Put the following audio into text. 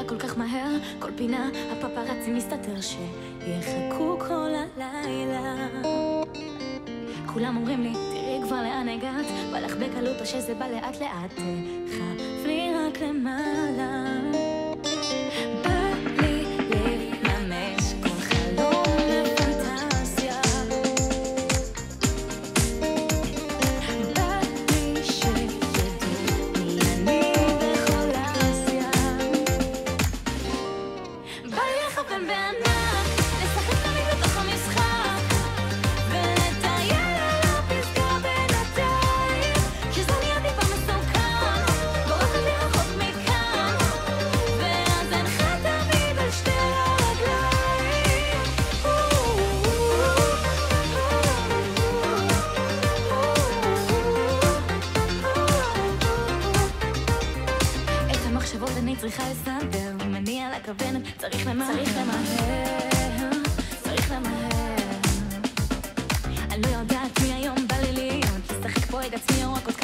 נראה כל כך מהר, כל פינה הפפרצי מסתתר שיחכו כל הלילה. כולם אומרים לי, תראי כבר לאן הגעת, בא לך בקלות או שזה בא לאט לאט, תכף מחשבות אני צריכה לסדר על הכוונת צריך למהר. צריך למהר צריך למהר. אני לא יודעת מי היום בא לי להיות לשחק פה את עצמי או רק אותך